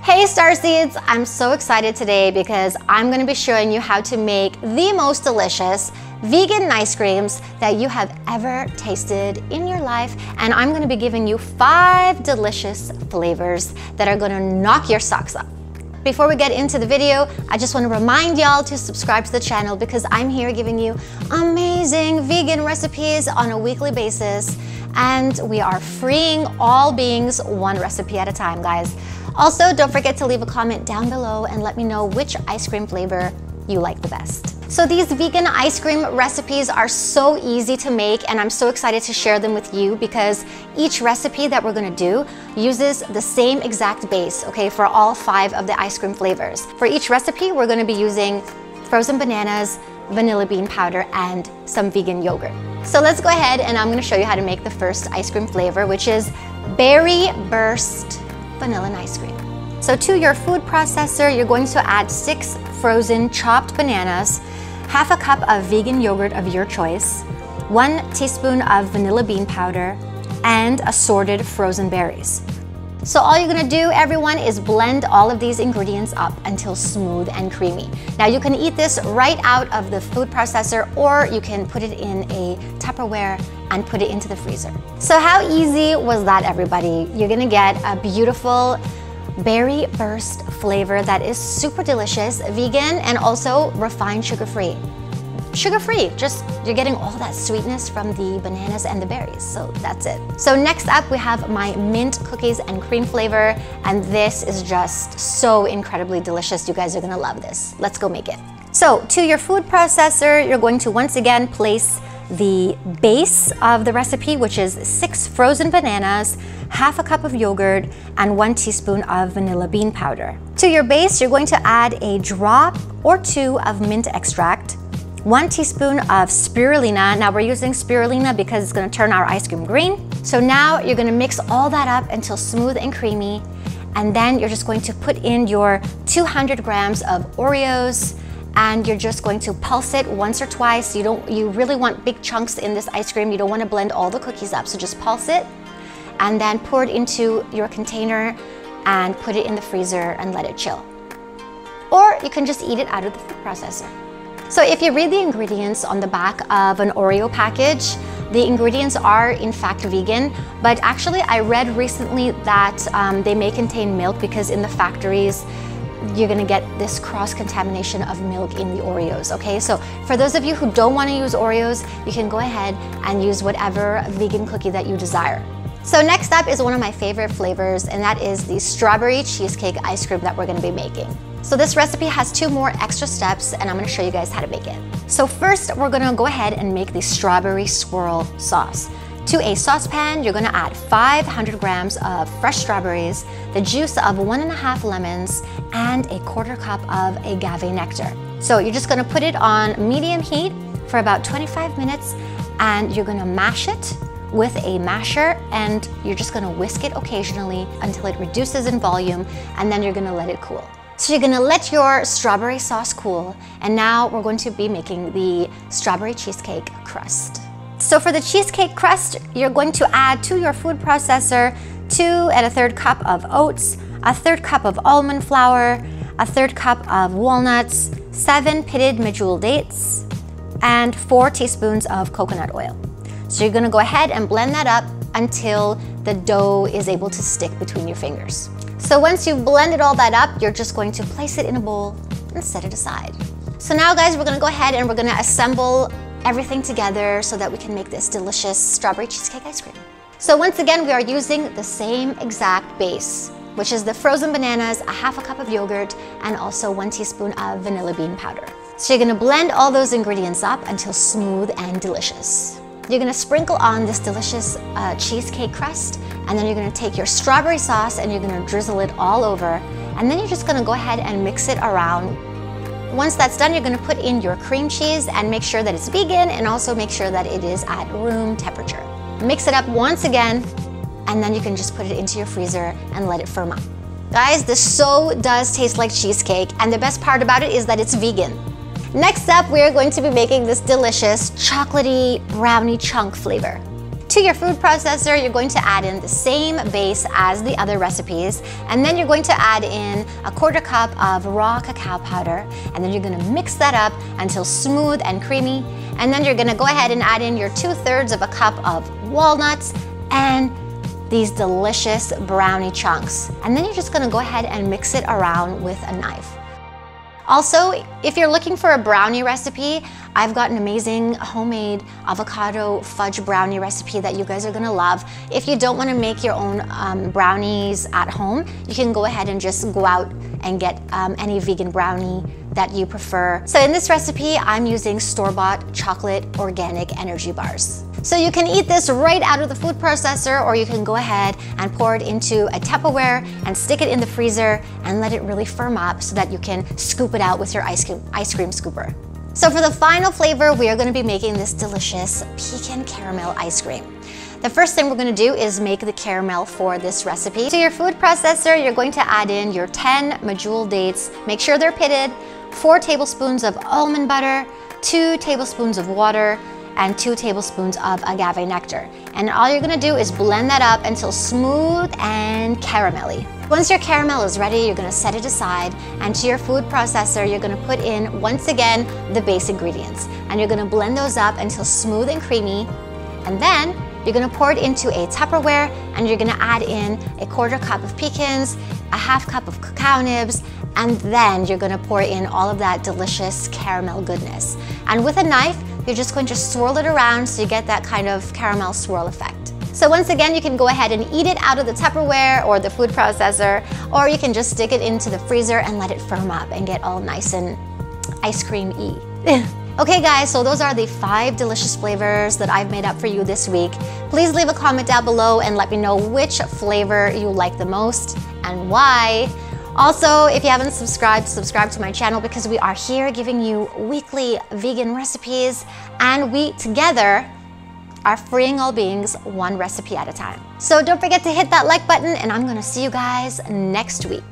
Hey Starseeds! I'm so excited today because I'm going to be showing you how to make the most delicious vegan ice creams that you have ever tasted in your life. And I'm going to be giving you five delicious flavors that are going to knock your socks off. Before we get into the video, I just want to remind y'all to subscribe to the channel because I'm here giving you amazing vegan recipes on a weekly basis. And we are freeing all beings one recipe at a time, guys. Also, don't forget to leave a comment down below and let me know which ice cream flavor you like the best. So these vegan ice cream recipes are so easy to make and I'm so excited to share them with you because each recipe that we're gonna do uses the same exact base, okay, for all five of the ice cream flavors. For each recipe, we're gonna be using frozen bananas, vanilla bean powder, and some vegan yogurt. So let's go ahead and I'm gonna show you how to make the first ice cream flavor, which is Berry Burst vanilla ice cream. So to your food processor, you're going to add six frozen chopped bananas, half a cup of vegan yogurt of your choice, one teaspoon of vanilla bean powder, and assorted frozen berries. So all you're gonna do, everyone, is blend all of these ingredients up until smooth and creamy. Now you can eat this right out of the food processor or you can put it in a Tupperware and put it into the freezer. So how easy was that, everybody? You're gonna get a beautiful berry burst flavor that is super delicious, vegan, and also refined sugar-free sugar-free. Just you're getting all that sweetness from the bananas and the berries. So that's it. So next up we have my mint cookies and cream flavor. And this is just so incredibly delicious. You guys are gonna love this. Let's go make it. So to your food processor, you're going to once again place the base of the recipe, which is six frozen bananas, half a cup of yogurt, and one teaspoon of vanilla bean powder. To your base, you're going to add a drop or two of mint extract, one teaspoon of spirulina. Now we're using spirulina because it's gonna turn our ice cream green. So now you're gonna mix all that up until smooth and creamy. And then you're just going to put in your 200 grams of Oreos and you're just going to pulse it once or twice. You don't, you really want big chunks in this ice cream. You don't wanna blend all the cookies up. So just pulse it and then pour it into your container and put it in the freezer and let it chill. Or you can just eat it out of the food processor. So if you read the ingredients on the back of an Oreo package, the ingredients are in fact vegan, but actually I read recently that um, they may contain milk because in the factories, you're gonna get this cross-contamination of milk in the Oreos, okay? So for those of you who don't wanna use Oreos, you can go ahead and use whatever vegan cookie that you desire. So next up is one of my favorite flavors, and that is the strawberry cheesecake ice cream that we're gonna be making. So this recipe has two more extra steps and I'm gonna show you guys how to make it. So first, we're gonna go ahead and make the strawberry swirl sauce. To a saucepan, you're gonna add 500 grams of fresh strawberries, the juice of one and a half lemons, and a quarter cup of agave nectar. So you're just gonna put it on medium heat for about 25 minutes and you're gonna mash it with a masher and you're just gonna whisk it occasionally until it reduces in volume and then you're gonna let it cool. So you're gonna let your strawberry sauce cool, and now we're going to be making the strawberry cheesecake crust. So for the cheesecake crust, you're going to add to your food processor two and a third cup of oats, a third cup of almond flour, a third cup of walnuts, seven pitted medjool dates, and four teaspoons of coconut oil. So you're gonna go ahead and blend that up until the dough is able to stick between your fingers. So once you've blended all that up, you're just going to place it in a bowl and set it aside. So now guys, we're gonna go ahead and we're gonna assemble everything together so that we can make this delicious strawberry cheesecake ice cream. So once again, we are using the same exact base, which is the frozen bananas, a half a cup of yogurt, and also one teaspoon of vanilla bean powder. So you're gonna blend all those ingredients up until smooth and delicious. You're gonna sprinkle on this delicious uh, cheesecake crust, and then you're gonna take your strawberry sauce and you're gonna drizzle it all over, and then you're just gonna go ahead and mix it around. Once that's done, you're gonna put in your cream cheese and make sure that it's vegan and also make sure that it is at room temperature. Mix it up once again, and then you can just put it into your freezer and let it firm up. Guys, this so does taste like cheesecake, and the best part about it is that it's vegan. Next up, we are going to be making this delicious chocolatey brownie chunk flavor. To your food processor, you're going to add in the same base as the other recipes, and then you're going to add in a quarter cup of raw cacao powder, and then you're gonna mix that up until smooth and creamy, and then you're gonna go ahead and add in your two thirds of a cup of walnuts and these delicious brownie chunks. And then you're just gonna go ahead and mix it around with a knife. Also, if you're looking for a brownie recipe, I've got an amazing homemade avocado fudge brownie recipe that you guys are gonna love. If you don't wanna make your own um, brownies at home, you can go ahead and just go out and get um, any vegan brownie that you prefer. So in this recipe, I'm using store-bought chocolate organic energy bars. So you can eat this right out of the food processor or you can go ahead and pour it into a Tupperware and stick it in the freezer and let it really firm up so that you can scoop it out with your ice cream, ice cream scooper. So for the final flavor, we are gonna be making this delicious pecan caramel ice cream. The first thing we're gonna do is make the caramel for this recipe. To your food processor, you're going to add in your 10 medjool dates. Make sure they're pitted, four tablespoons of almond butter, two tablespoons of water, and two tablespoons of agave nectar. And all you're gonna do is blend that up until smooth and caramelly. Once your caramel is ready, you're gonna set it aside and to your food processor, you're gonna put in, once again, the base ingredients. And you're gonna blend those up until smooth and creamy. And then you're gonna pour it into a Tupperware and you're gonna add in a quarter cup of pecans, a half cup of cacao nibs, and then you're gonna pour in all of that delicious caramel goodness. And with a knife, you're just going to swirl it around so you get that kind of caramel swirl effect. So once again, you can go ahead and eat it out of the Tupperware or the food processor, or you can just stick it into the freezer and let it firm up and get all nice and ice cream-y. okay guys, so those are the five delicious flavors that I've made up for you this week. Please leave a comment down below and let me know which flavor you like the most and why. Also, if you haven't subscribed, subscribe to my channel because we are here giving you weekly vegan recipes and we together are freeing all beings one recipe at a time. So don't forget to hit that like button and I'm gonna see you guys next week.